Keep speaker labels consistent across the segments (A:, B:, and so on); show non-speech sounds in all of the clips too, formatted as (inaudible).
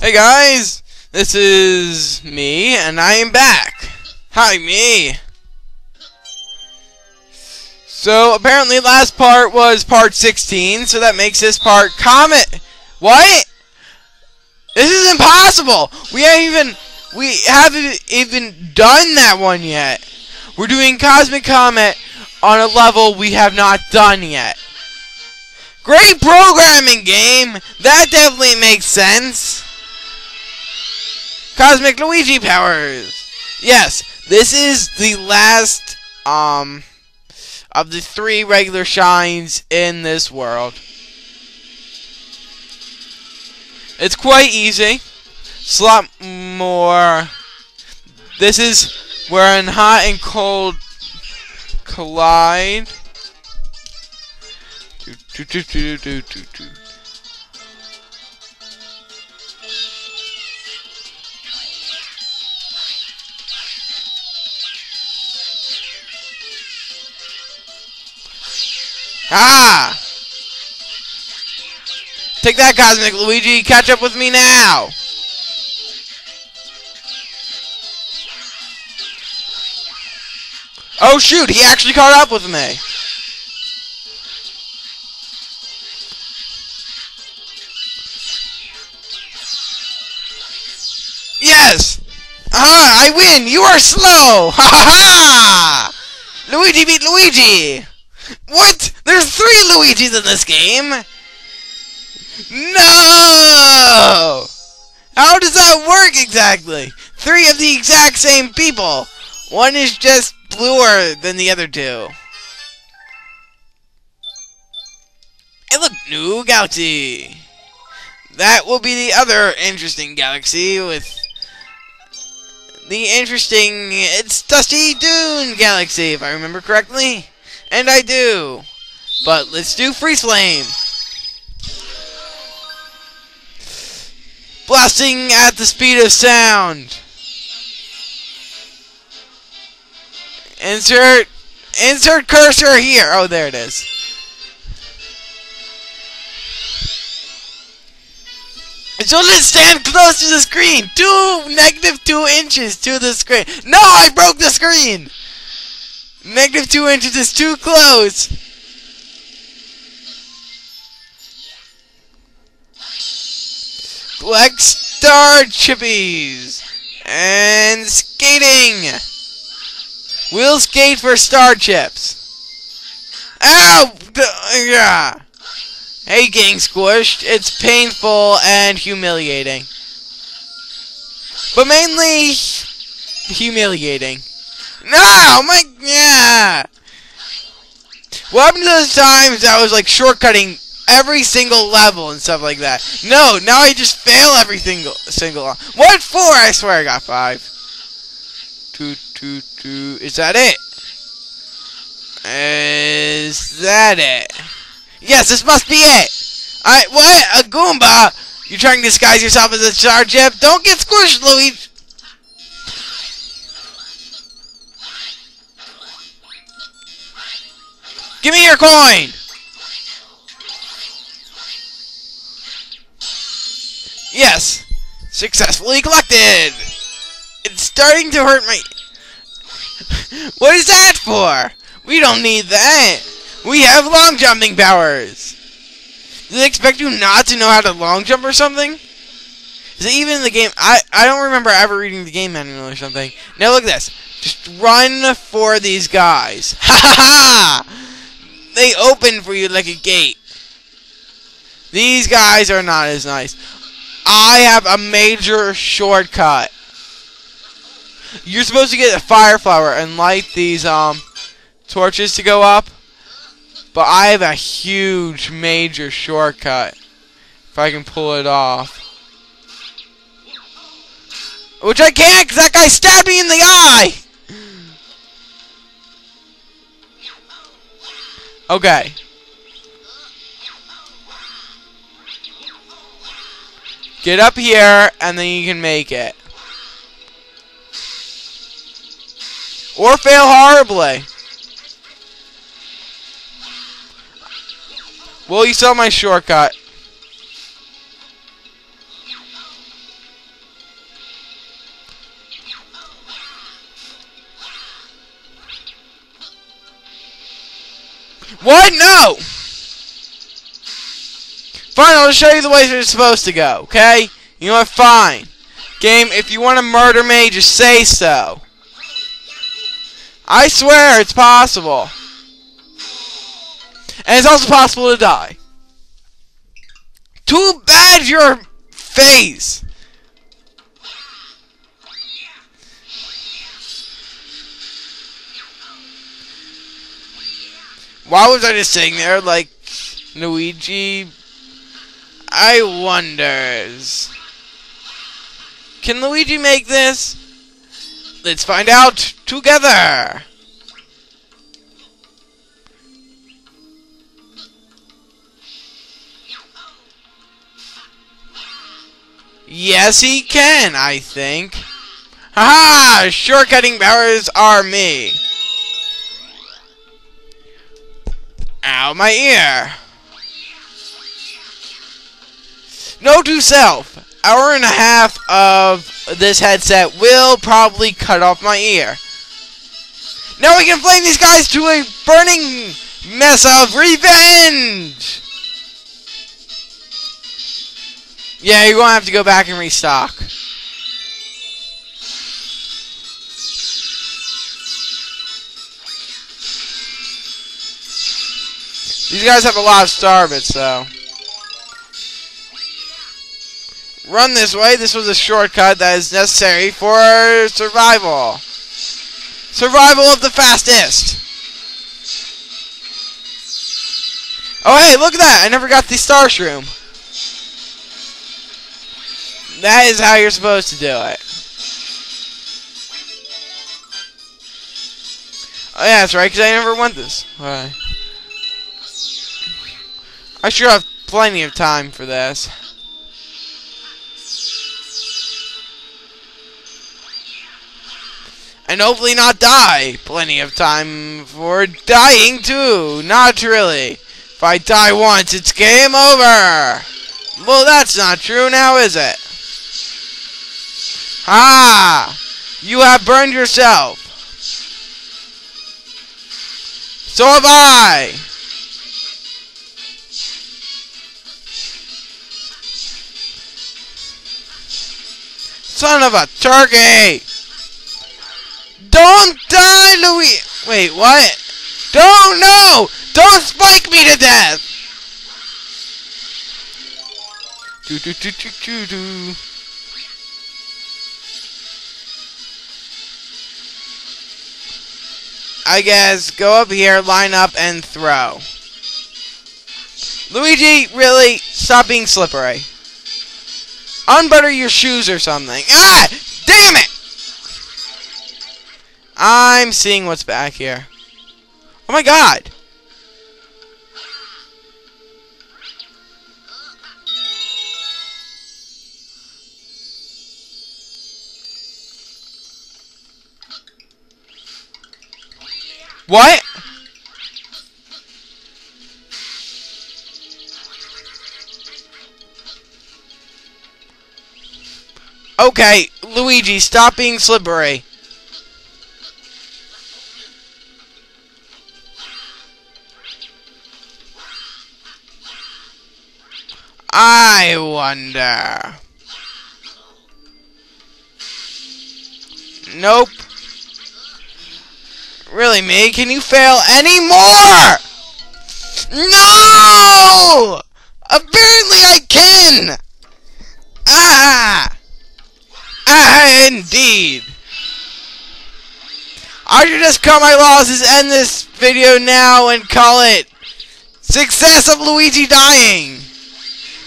A: Hey guys, this is me, and I am back. Hi, me. So apparently, last part was part 16, so that makes this part Comet. What? This is impossible. We haven't even we haven't even done that one yet. We're doing Cosmic Comet on a level we have not done yet. Great programming game. That definitely makes sense. Cosmic Luigi powers. Yes, this is the last um of the three regular shines in this world. It's quite easy. It's a lot more. This is when hot and cold collide. Do, do, do, Ah! Take that, Cosmic Luigi. Catch up with me now. Oh, shoot. He actually caught up with me. Yes! Ah, I win! You are slow! Ha ha ha! Luigi beat Luigi! What? There's three Luigis in this game! No! How does that work exactly? Three of the exact same people! One is just bluer than the other two. Hey look, new galaxy! That will be the other interesting galaxy with the interesting, it's Dusty Dune Galaxy, if I remember correctly. And I do. But let's do Freeze Flame. Blasting at the speed of sound. Insert, insert cursor here. Oh, there it is. So let's stand close to the screen. Two negative two inches to the screen. No, I broke the screen. Negative two inches is too close. Black star chippies and skating. We'll skate for star chips. Ow! Yeah. Hey, getting squished. It's painful and humiliating. But mainly humiliating. No, oh my yeah. What happened to those times I was like shortcutting every single level and stuff like that? No, now I just fail every single single. What for? I swear I got five. Two, two, two. Is that it? Is that it? Yes, this must be it. I what? A Goomba? You're trying to disguise yourself as a star chip? Don't get squished, Luigi. Give me your coin! Yes! Successfully collected! It's starting to hurt my... (laughs) what is that for? We don't need that! We have long jumping powers! Do they expect you not to know how to long jump or something? Is it even in the game? I, I don't remember ever reading the game manual or something. Now look at this. Just run for these guys. (laughs) Ha ha ha! They open for you like a gate. These guys are not as nice. I have a major shortcut. You're supposed to get a fire flower and light these um torches to go up. But I have a huge major shortcut. If I can pull it off. Which I can't because that guy stabbed me in the eye! Okay. Get up here, and then you can make it. Or fail horribly. Well, you saw my shortcut. What? No! Fine, I'll show you the way it's supposed to go, okay? You know what? Fine. Game, if you want to murder me, just say so. I swear it's possible. And it's also possible to die. Too bad your face. Why was I just sitting there like Luigi? I wonders. Can Luigi make this? Let's find out together. Yes, he can, I think. Haha! Shortcutting powers are me. Ow, my ear. Note to self. Hour and a half of this headset will probably cut off my ear. Now we can flame these guys to a burning mess of revenge! Yeah, you're gonna have to go back and restock. These guys have a lot of starbits, though. Run this way. This was a shortcut that is necessary for survival. Survival of the fastest. Oh, hey, look at that. I never got the star shroom. That is how you're supposed to do it. Oh, yeah, that's right, because I never went this. Alright. I sure have plenty of time for this. And hopefully not die. Plenty of time for dying too. Not really. If I die once, it's game over. Well, that's not true now, is it? Ah! You have burned yourself. So have I. Son of a turkey! Don't die, Louis! Wait, what? Don't, no! Don't spike me to death! Do do do do do do. I guess go up here, line up, and throw. Luigi, really, stop being slippery. Unbutter your shoes or something. Ah! Damn it! I'm seeing what's back here. Oh my god! What? Okay, Luigi, stop being slippery. I wonder. Nope. Really, me? Can you fail any more? No! Apparently I can! Ah! (laughs) Indeed! I should just cut my losses, end this video now, and call it Success of Luigi Dying!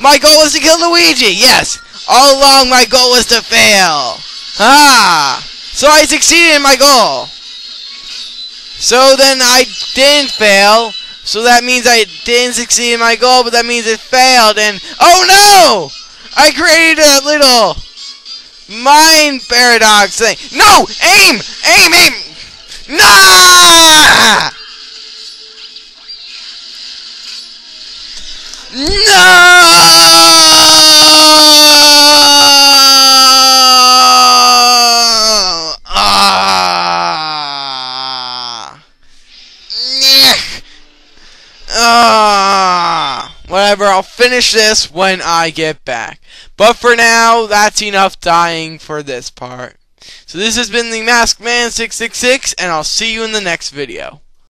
A: My goal was to kill Luigi, yes! All along my goal was to fail! Ah! So I succeeded in my goal! So then I didn't fail. So that means I didn't succeed in my goal, but that means it failed. And oh no! I created a little mind paradox thing. No! Aim! Aim! Aim! No! No! Ah! Nyeh. whatever. I'll finish this when I get back. But for now, that's enough dying for this part. So this has been the Masked Man 666, and I'll see you in the next video.